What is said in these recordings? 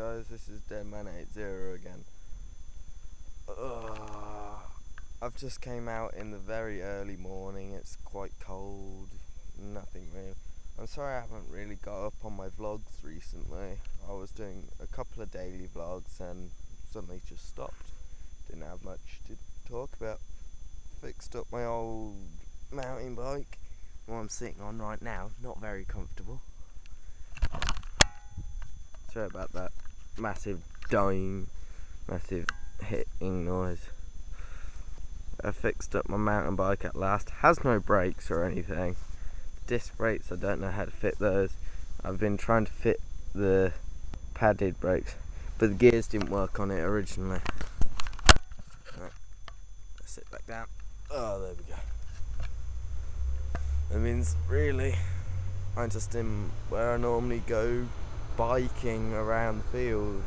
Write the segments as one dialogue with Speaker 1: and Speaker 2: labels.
Speaker 1: guys, this is Deadman80 again. Ugh. I've just came out in the very early morning, it's quite cold, nothing real. I'm sorry I haven't really got up on my vlogs recently. I was doing a couple of daily vlogs and suddenly just stopped. Didn't have much to talk about. Fixed up my old mountain bike, what I'm sitting on right now, not very comfortable. Sorry about that massive dying, massive hitting noise. I fixed up my mountain bike at last. Has no brakes or anything. Disc brakes, I don't know how to fit those. I've been trying to fit the padded brakes, but the gears didn't work on it originally. Right. Sit back down. Oh, there we go. That means really, I'm just in where I normally go biking around the field.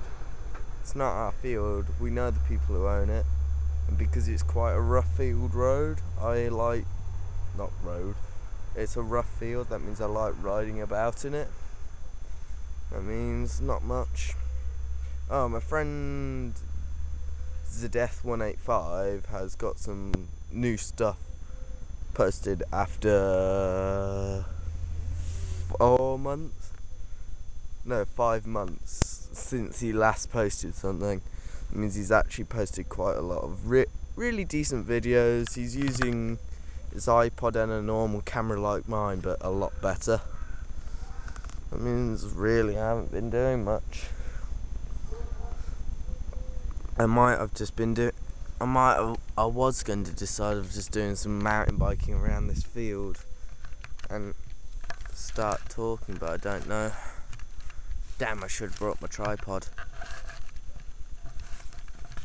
Speaker 1: It's not our field, we know the people who own it. And because it's quite a rough field road, I like, not road, it's a rough field, that means I like riding about in it. That means not much. Oh, my friend Zadeth185 has got some new stuff posted after four months no, five months since he last posted something. It means he's actually posted quite a lot of re- really decent videos. He's using his iPod and a normal camera like mine, but a lot better. That means really I haven't been doing much. I might have just been doing. I might have, I was going to decide of just doing some mountain biking around this field and start talking, but I don't know. Damn, I should have brought my tripod.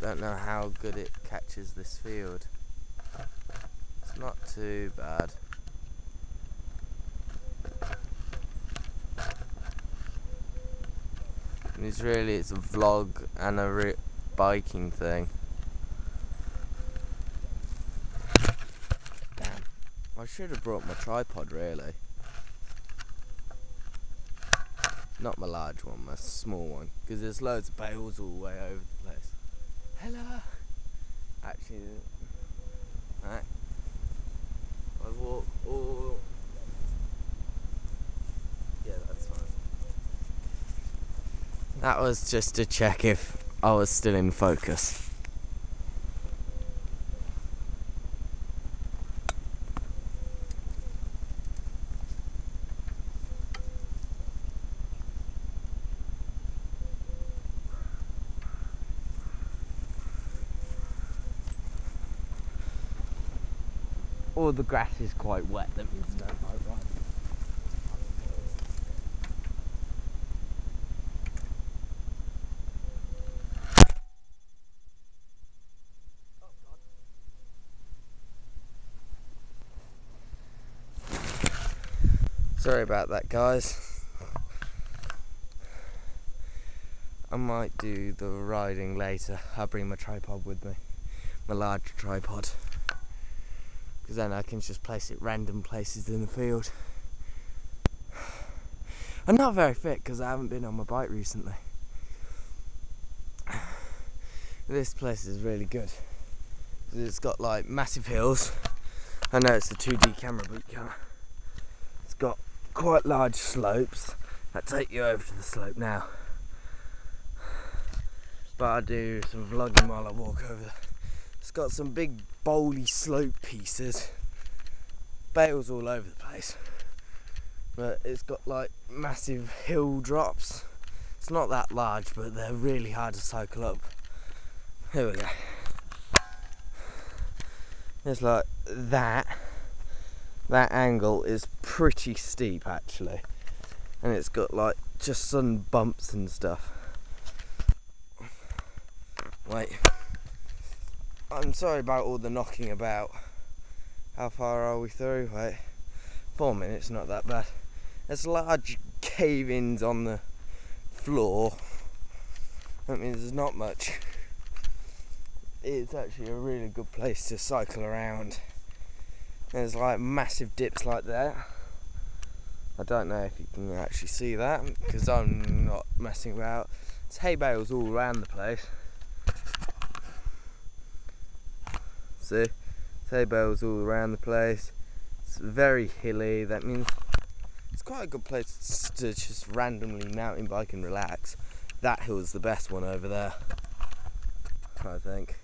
Speaker 1: Don't know how good it catches this field. It's not too bad. It's really, it's a vlog and a biking thing. Damn. I should have brought my tripod really. Not my large one, my small one. Because there's loads of bales all the way over the place. Hello! Actually, right. I walk all. Yeah, that's fine. That was just to check if I was still in focus. Or the grass is quite wet, that means no ride. Sorry about that, guys. I might do the riding later. I'll bring my tripod with me, my large tripod because then I can just place it random places in the field. I'm not very fit because I haven't been on my bike recently. This place is really good. It's got like massive hills. I know it's a 2D camera, but you can't. It's got quite large slopes that take you over to the slope now. But I do some vlogging while I walk over there. It's got some big bowly slope pieces. Bales all over the place. But it's got like massive hill drops. It's not that large, but they're really hard to cycle up. Here we go. It's like that. That angle is pretty steep actually. And it's got like just some bumps and stuff. Wait. I'm sorry about all the knocking about. How far are we through? Wait, four minutes, not that bad. There's large cave-ins on the floor. That means there's not much. It's actually a really good place to cycle around. There's like massive dips like that. I don't know if you can actually see that because I'm not messing about. There's hay bales all around the place. See, bales all around the place. It's very hilly. That means it's quite a good place to just randomly mountain bike and relax. That hill is the best one over there. I think.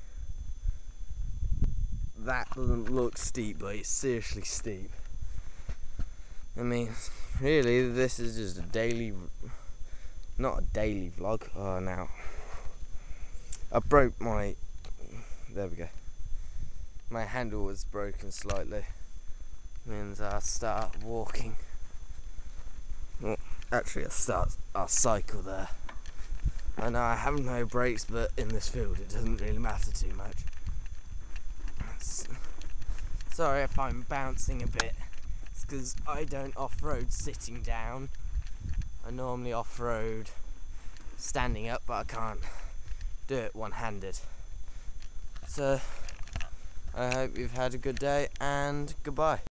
Speaker 1: That doesn't look steep, but it's seriously steep. I mean, really, this is just a daily, not a daily vlog. Oh, now I broke my. There we go. My handle was broken slightly. Means I start walking. Well, actually, I start I cycle there. I know I have no brakes, but in this field, it doesn't really matter too much. Sorry if I'm bouncing a bit it's because I don't off-road sitting down. I normally off-road standing up, but I can't do it one-handed. So I hope you've had a good day and goodbye.